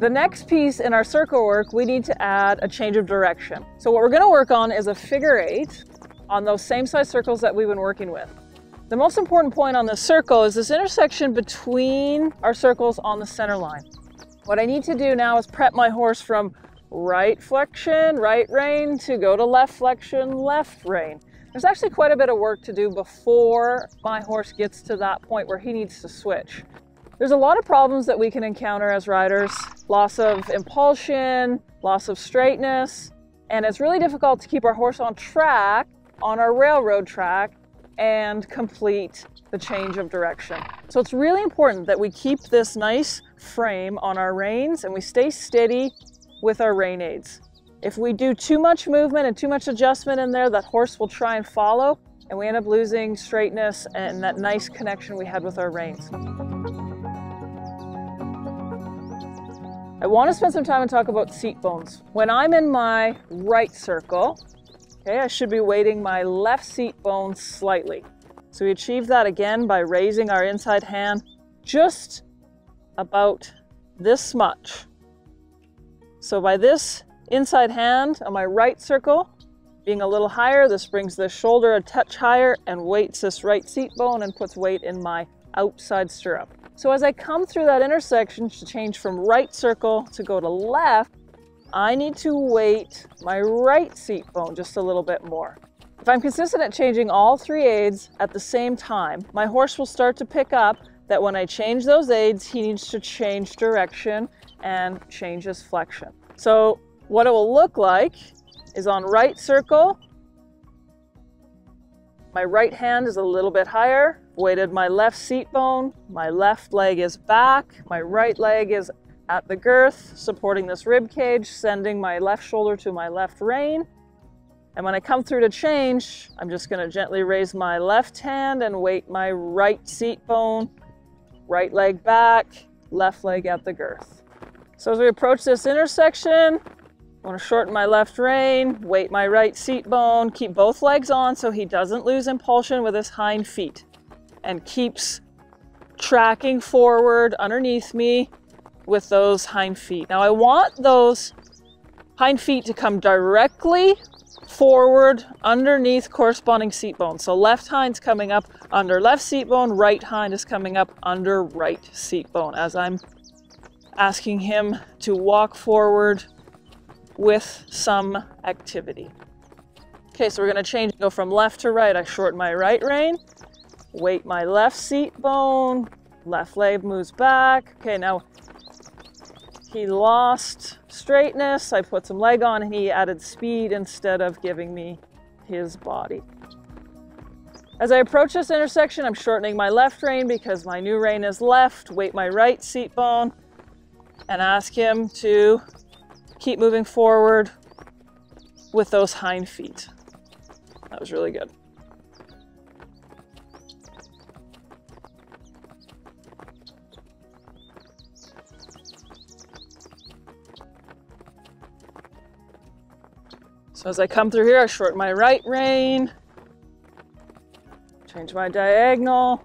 The next piece in our circle work, we need to add a change of direction. So what we're gonna work on is a figure eight on those same size circles that we've been working with. The most important point on this circle is this intersection between our circles on the center line. What I need to do now is prep my horse from right flexion, right rein, to go to left flexion, left rein. There's actually quite a bit of work to do before my horse gets to that point where he needs to switch. There's a lot of problems that we can encounter as riders. Loss of impulsion, loss of straightness, and it's really difficult to keep our horse on track on our railroad track and complete the change of direction. So it's really important that we keep this nice frame on our reins and we stay steady with our rein aids. If we do too much movement and too much adjustment in there, that horse will try and follow and we end up losing straightness and that nice connection we had with our reins. I want to spend some time and talk about seat bones. When I'm in my right circle, okay, I should be weighting my left seat bone slightly. So we achieve that again by raising our inside hand just about this much. So by this inside hand on my right circle being a little higher, this brings the shoulder a touch higher and weights this right seat bone and puts weight in my outside stirrup. So as I come through that intersection to change from right circle to go to left, I need to weight my right seat bone just a little bit more. If I'm consistent at changing all three aids at the same time, my horse will start to pick up that when I change those aids, he needs to change direction and change his flexion. So what it will look like is on right circle, my right hand is a little bit higher, weighted my left seat bone, my left leg is back, my right leg is at the girth, supporting this rib cage, sending my left shoulder to my left rein. And when I come through to change, I'm just gonna gently raise my left hand and weight my right seat bone, right leg back, left leg at the girth. So as we approach this intersection, I want to shorten my left rein, weight my right seat bone, keep both legs on so he doesn't lose impulsion with his hind feet and keeps tracking forward underneath me with those hind feet. Now I want those hind feet to come directly forward underneath corresponding seat bone. So left hind's coming up under left seat bone, right hind is coming up under right seat bone as I'm asking him to walk forward with some activity. Okay, so we're gonna change, go from left to right. I shorten my right rein, weight my left seat bone, left leg moves back. Okay, now he lost straightness. I put some leg on and he added speed instead of giving me his body. As I approach this intersection, I'm shortening my left rein because my new rein is left, weight my right seat bone, and ask him to keep moving forward with those hind feet. That was really good. So as I come through here, I shorten my right rein, change my diagonal,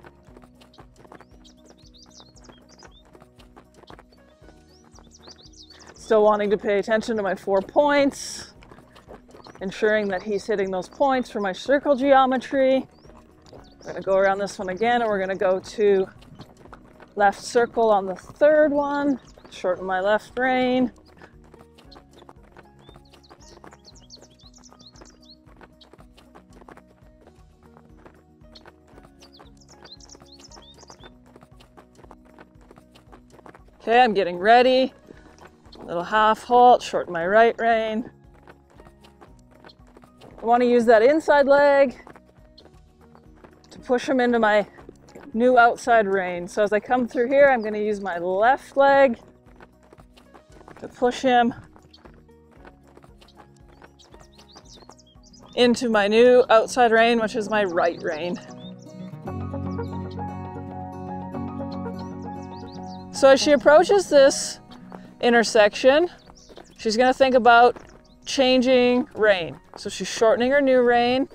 Still wanting to pay attention to my four points, ensuring that he's hitting those points for my circle geometry. We're gonna go around this one again and we're gonna go to left circle on the third one, shorten my left rein. Okay, I'm getting ready. Little half halt, shorten my right rein. I want to use that inside leg to push him into my new outside rein. So as I come through here, I'm going to use my left leg to push him into my new outside rein, which is my right rein. So as she approaches this intersection, she's going to think about changing rein. So she's shortening her new rein,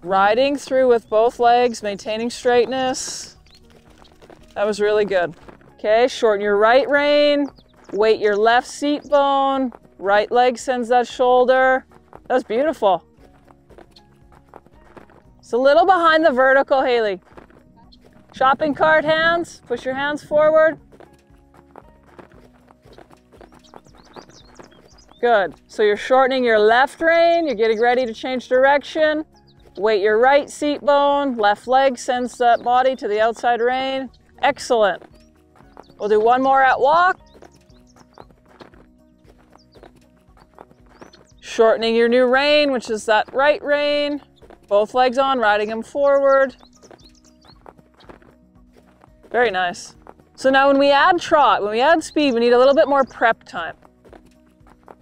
riding through with both legs, maintaining straightness. That was really good. Okay, shorten your right rein, weight your left seat bone, right leg sends that shoulder. That's beautiful. It's a little behind the vertical, Haley. Shopping cart hands, push your hands forward. Good. So you're shortening your left rein, you're getting ready to change direction. Weight your right seat bone, left leg sends that body to the outside rein. Excellent. We'll do one more at walk. Shortening your new rein, which is that right rein. Both legs on, riding them forward. Very nice. So now when we add trot, when we add speed, we need a little bit more prep time.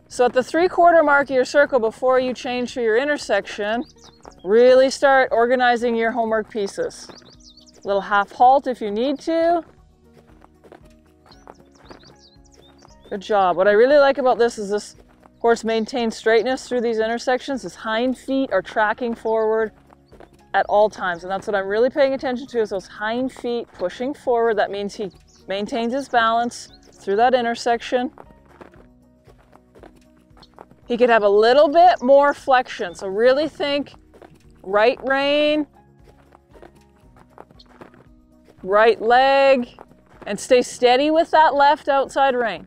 So at the three quarter mark of your circle before you change to your intersection, really start organizing your homework pieces. A little half halt if you need to. Good job. What I really like about this is this horse maintains straightness through these intersections. His hind feet are tracking forward at all times. And that's what I'm really paying attention to is those hind feet pushing forward. That means he maintains his balance through that intersection. He could have a little bit more flexion. So really think right rein, right leg, and stay steady with that left outside rein.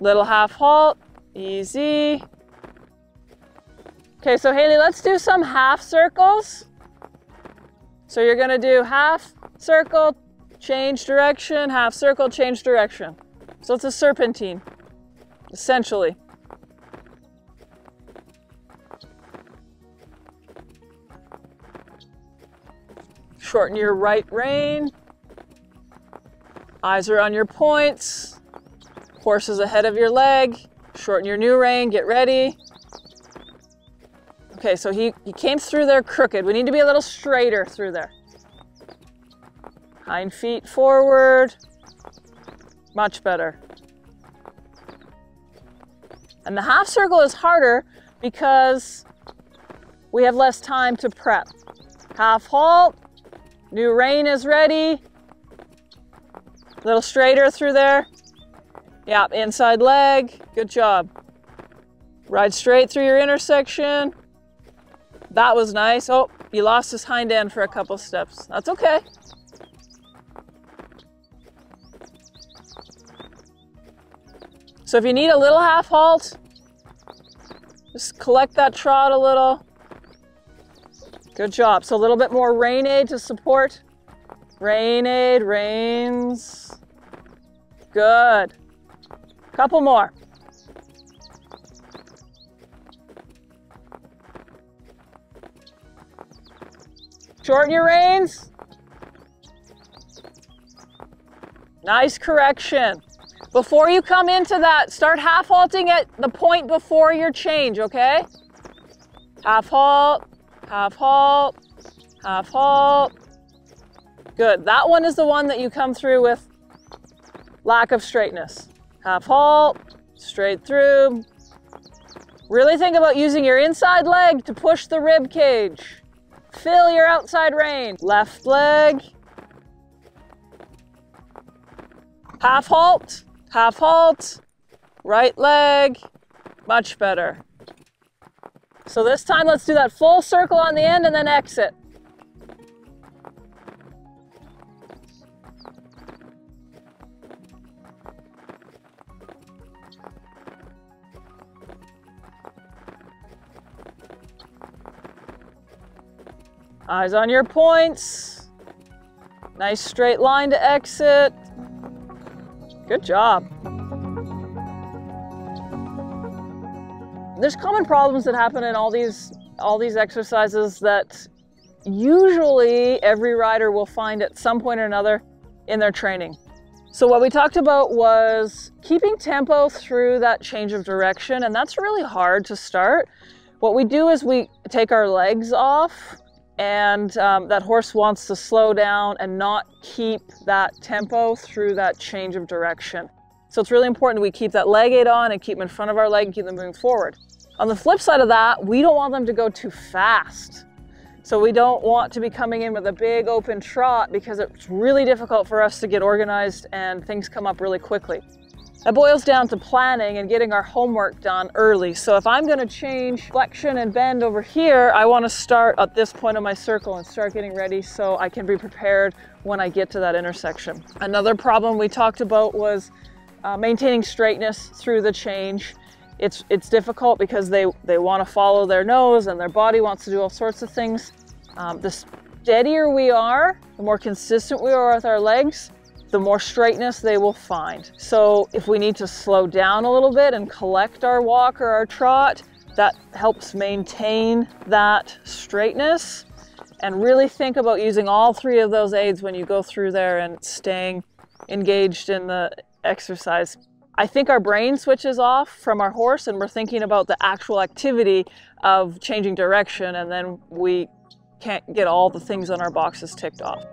Little half halt, easy. Okay, so Haley, let's do some half circles. So you're gonna do half circle, change direction, half circle, change direction. So it's a serpentine essentially. Shorten your right rein. Eyes are on your points. Horse is ahead of your leg. Shorten your new rein, get ready. Okay, so he, he came through there crooked. We need to be a little straighter through there. Hind feet forward. Much better. And the half circle is harder because we have less time to prep. Half halt, new rein is ready. A little straighter through there. Yep, inside leg, good job. Ride straight through your intersection. That was nice. Oh, you lost his hind end for a couple steps. That's okay. So if you need a little half halt, just collect that trot a little. Good job. So a little bit more rein aid to support. Rein aid, reins. Good. Couple more. Shorten your reins. Nice correction. Before you come into that, start half halting at the point before your change, okay? Half halt, half halt, half halt. Good. That one is the one that you come through with lack of straightness. Half halt, straight through. Really think about using your inside leg to push the rib cage. Fill your outside rein. Left leg. Half halt half halt, right leg, much better. So this time let's do that full circle on the end and then exit. Eyes on your points. Nice straight line to exit. Good job. There's common problems that happen in all these all these exercises that usually every rider will find at some point or another in their training. So what we talked about was keeping tempo through that change of direction and that's really hard to start. What we do is we take our legs off and um, that horse wants to slow down and not keep that tempo through that change of direction. So it's really important we keep that leg aid on and keep them in front of our leg and keep them moving forward. On the flip side of that, we don't want them to go too fast So we don't want to be coming in with a big open trot because it's really difficult for us to get organized and things come up really quickly. That boils down to planning and getting our homework done early. So if I'm gonna change flexion and bend over here, I wanna start at this point of my circle and start getting ready so I can be prepared when I get to that intersection. Another problem we talked about was uh, maintaining straightness through the change. It's, it's difficult because they, they wanna follow their nose and their body wants to do all sorts of things. Um, the steadier we are, the more consistent we are with our legs, the more straightness they will find. So if we need to slow down a little bit and collect our walk or our trot, that helps maintain that straightness and really think about using all three of those aids when you go through there and staying engaged in the exercise. I think our brain switches off from our horse and we're thinking about the actual activity of changing direction and then we can't get all the things on our boxes ticked off.